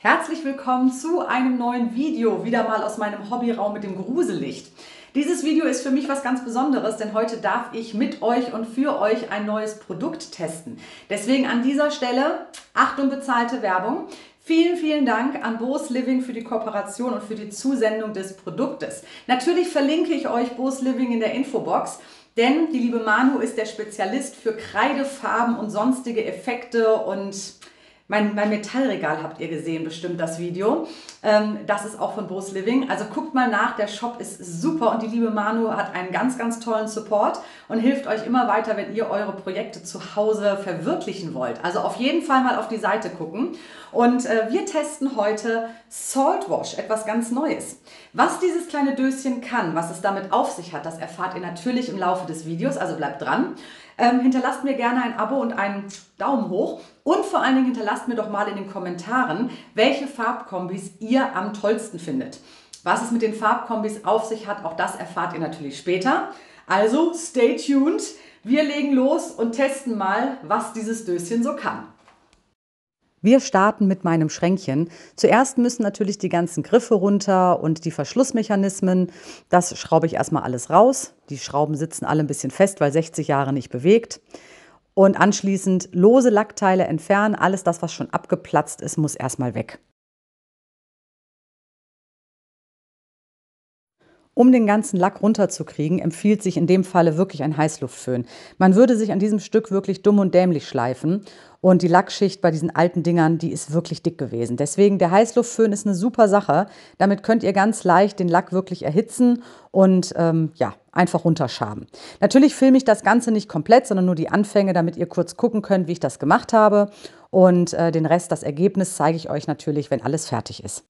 Herzlich willkommen zu einem neuen Video, wieder mal aus meinem Hobbyraum mit dem Grusellicht. Dieses Video ist für mich was ganz Besonderes, denn heute darf ich mit euch und für euch ein neues Produkt testen. Deswegen an dieser Stelle, Achtung, bezahlte Werbung. Vielen, vielen Dank an Bose Living für die Kooperation und für die Zusendung des Produktes. Natürlich verlinke ich euch Bose Living in der Infobox. Denn die liebe Manu ist der Spezialist für Kreidefarben und sonstige Effekte und mein, mein Metallregal habt ihr gesehen, bestimmt das Video. Ähm, das ist auch von Bose Living. Also guckt mal nach, der Shop ist super und die liebe Manu hat einen ganz, ganz tollen Support und hilft euch immer weiter, wenn ihr eure Projekte zu Hause verwirklichen wollt. Also auf jeden Fall mal auf die Seite gucken. Und äh, wir testen heute Salt Wash, etwas ganz Neues. Was dieses kleine Döschen kann, was es damit auf sich hat, das erfahrt ihr natürlich im Laufe des Videos, also bleibt dran. Ähm, hinterlasst mir gerne ein Abo und einen Daumen hoch. Und vor allen Dingen hinterlasst mir doch mal in den Kommentaren, welche Farbkombis ihr am tollsten findet. Was es mit den Farbkombis auf sich hat, auch das erfahrt ihr natürlich später. Also stay tuned. Wir legen los und testen mal, was dieses Döschen so kann. Wir starten mit meinem Schränkchen. Zuerst müssen natürlich die ganzen Griffe runter und die Verschlussmechanismen. Das schraube ich erstmal alles raus. Die Schrauben sitzen alle ein bisschen fest, weil 60 Jahre nicht bewegt. Und anschließend lose Lackteile entfernen. Alles das, was schon abgeplatzt ist, muss erstmal weg. Um den ganzen Lack runterzukriegen, empfiehlt sich in dem Falle wirklich ein Heißluftföhn. Man würde sich an diesem Stück wirklich dumm und dämlich schleifen. Und die Lackschicht bei diesen alten Dingern, die ist wirklich dick gewesen. Deswegen der Heißluftföhn ist eine super Sache. Damit könnt ihr ganz leicht den Lack wirklich erhitzen und ähm, ja, einfach runterschaben. Natürlich filme ich das Ganze nicht komplett, sondern nur die Anfänge, damit ihr kurz gucken könnt, wie ich das gemacht habe. Und äh, den Rest, das Ergebnis, zeige ich euch natürlich, wenn alles fertig ist.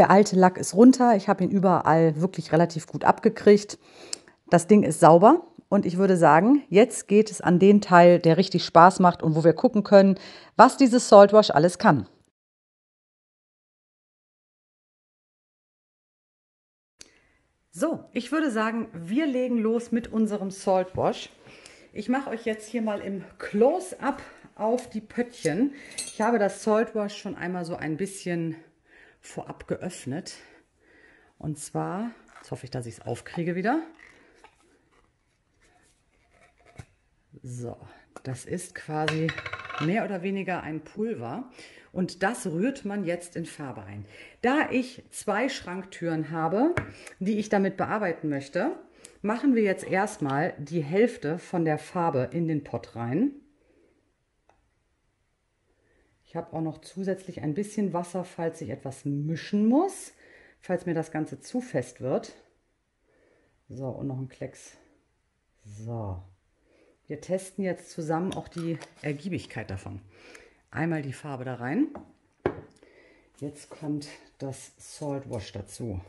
Der alte Lack ist runter. Ich habe ihn überall wirklich relativ gut abgekriegt. Das Ding ist sauber. Und ich würde sagen, jetzt geht es an den Teil, der richtig Spaß macht und wo wir gucken können, was dieses Saltwash alles kann. So, ich würde sagen, wir legen los mit unserem Saltwash. Ich mache euch jetzt hier mal im Close-Up auf die Pöttchen. Ich habe das Saltwash schon einmal so ein bisschen vorab geöffnet. Und zwar, jetzt hoffe ich, dass ich es aufkriege wieder. So, das ist quasi mehr oder weniger ein Pulver und das rührt man jetzt in Farbe ein. Da ich zwei Schranktüren habe, die ich damit bearbeiten möchte, machen wir jetzt erstmal die Hälfte von der Farbe in den Pott rein. Ich habe auch noch zusätzlich ein bisschen Wasser, falls ich etwas mischen muss, falls mir das Ganze zu fest wird. So, und noch ein Klecks. So. Wir testen jetzt zusammen auch die Ergiebigkeit davon. Einmal die Farbe da rein. Jetzt kommt das Salt Wash dazu.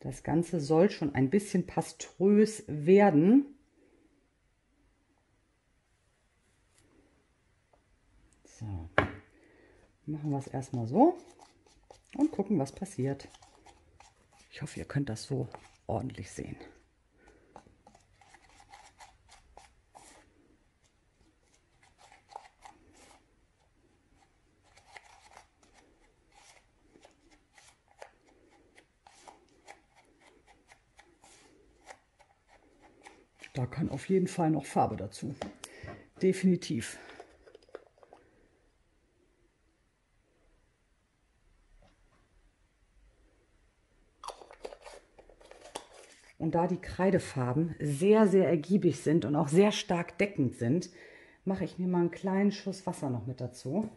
Das Ganze soll schon ein bisschen paströs werden. So, machen wir es erstmal so und gucken, was passiert. Ich hoffe, ihr könnt das so ordentlich sehen. Da kann auf jeden Fall noch Farbe dazu. Definitiv. Und da die Kreidefarben sehr, sehr ergiebig sind und auch sehr stark deckend sind, mache ich mir mal einen kleinen Schuss Wasser noch mit dazu.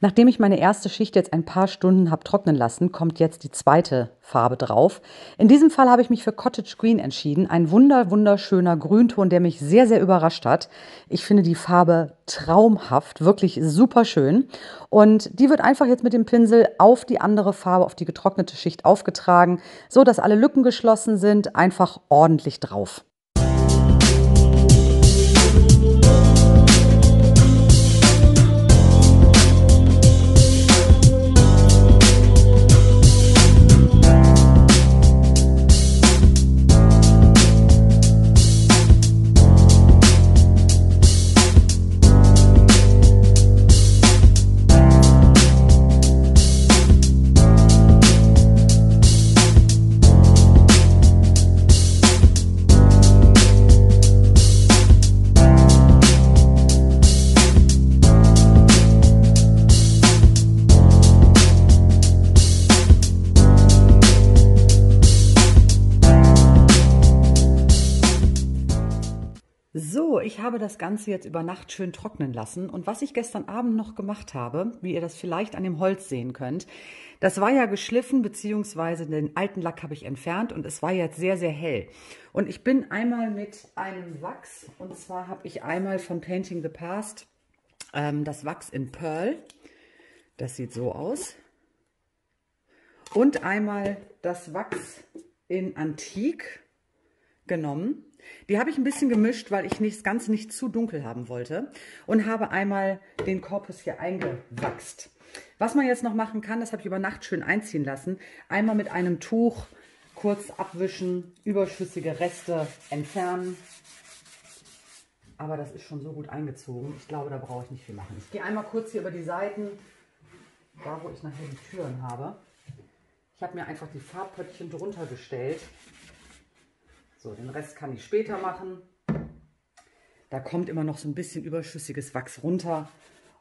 Nachdem ich meine erste Schicht jetzt ein paar Stunden habe trocknen lassen, kommt jetzt die zweite Farbe drauf. In diesem Fall habe ich mich für Cottage Green entschieden. Ein wunder, wunderschöner Grünton, der mich sehr, sehr überrascht hat. Ich finde die Farbe traumhaft, wirklich super schön. Und die wird einfach jetzt mit dem Pinsel auf die andere Farbe, auf die getrocknete Schicht aufgetragen, so dass alle Lücken geschlossen sind, einfach ordentlich drauf. So, ich habe das Ganze jetzt über Nacht schön trocknen lassen. Und was ich gestern Abend noch gemacht habe, wie ihr das vielleicht an dem Holz sehen könnt, das war ja geschliffen, beziehungsweise den alten Lack habe ich entfernt und es war jetzt sehr, sehr hell. Und ich bin einmal mit einem Wachs, und zwar habe ich einmal von Painting the Past ähm, das Wachs in Pearl. Das sieht so aus. Und einmal das Wachs in Antik genommen. Die habe ich ein bisschen gemischt, weil ich das Ganze nicht zu dunkel haben wollte und habe einmal den Korpus hier eingewachst. Was man jetzt noch machen kann, das habe ich über Nacht schön einziehen lassen, einmal mit einem Tuch kurz abwischen, überschüssige Reste entfernen. Aber das ist schon so gut eingezogen. Ich glaube, da brauche ich nicht viel machen. Ich gehe einmal kurz hier über die Seiten, da wo ich nachher die Türen habe. Ich habe mir einfach die Farbpöttchen drunter gestellt. So, den Rest kann ich später machen. Da kommt immer noch so ein bisschen überschüssiges Wachs runter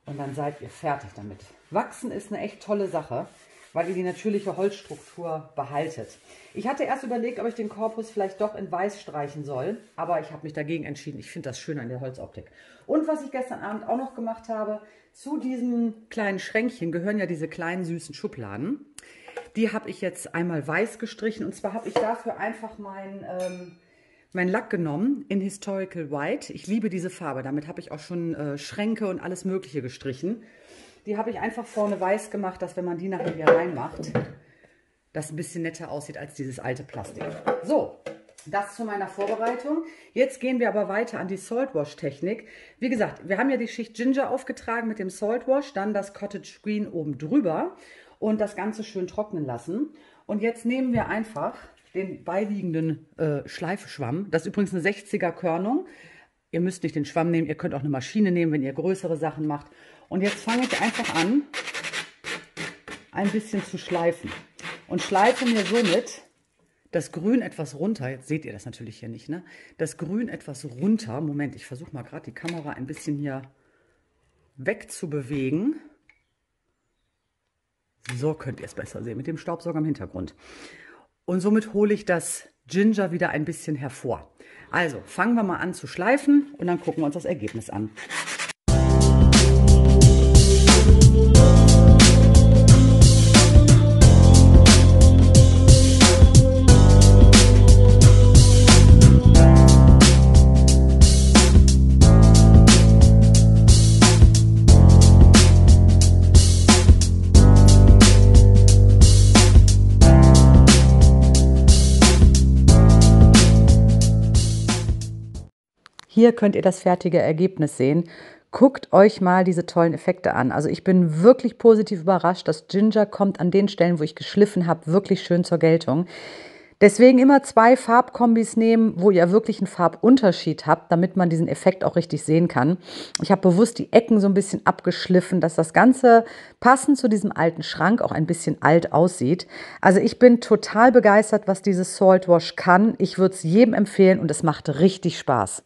und dann seid ihr fertig damit. Wachsen ist eine echt tolle Sache, weil ihr die natürliche Holzstruktur behaltet. Ich hatte erst überlegt, ob ich den Korpus vielleicht doch in weiß streichen soll, aber ich habe mich dagegen entschieden. Ich finde das schön an der Holzoptik. Und was ich gestern Abend auch noch gemacht habe, zu diesem kleinen Schränkchen gehören ja diese kleinen süßen Schubladen. Die habe ich jetzt einmal weiß gestrichen. Und zwar habe ich dafür einfach mein, ähm, mein Lack genommen in Historical White. Ich liebe diese Farbe. Damit habe ich auch schon äh, Schränke und alles Mögliche gestrichen. Die habe ich einfach vorne weiß gemacht, dass wenn man die nachher hier reinmacht, das ein bisschen netter aussieht als dieses alte Plastik. So, das zu meiner Vorbereitung. Jetzt gehen wir aber weiter an die Saltwash-Technik. Wie gesagt, wir haben ja die Schicht Ginger aufgetragen mit dem Saltwash, dann das Cottage Green oben drüber und das Ganze schön trocknen lassen. Und jetzt nehmen wir einfach den beiliegenden äh, Schleifschwamm. Das ist übrigens eine 60er Körnung. Ihr müsst nicht den Schwamm nehmen, ihr könnt auch eine Maschine nehmen, wenn ihr größere Sachen macht. Und jetzt fange ich einfach an, ein bisschen zu schleifen. Und schleife mir somit das Grün etwas runter. Jetzt seht ihr das natürlich hier nicht, ne? Das Grün etwas runter. Moment, ich versuche mal gerade die Kamera ein bisschen hier wegzubewegen. So könnt ihr es besser sehen, mit dem Staubsauger im Hintergrund. Und somit hole ich das Ginger wieder ein bisschen hervor. Also fangen wir mal an zu schleifen und dann gucken wir uns das Ergebnis an. Hier könnt ihr das fertige Ergebnis sehen. Guckt euch mal diese tollen Effekte an. Also ich bin wirklich positiv überrascht. Das Ginger kommt an den Stellen, wo ich geschliffen habe, wirklich schön zur Geltung. Deswegen immer zwei Farbkombis nehmen, wo ihr wirklich einen Farbunterschied habt, damit man diesen Effekt auch richtig sehen kann. Ich habe bewusst die Ecken so ein bisschen abgeschliffen, dass das Ganze passend zu diesem alten Schrank auch ein bisschen alt aussieht. Also ich bin total begeistert, was dieses Salt Wash kann. Ich würde es jedem empfehlen und es macht richtig Spaß.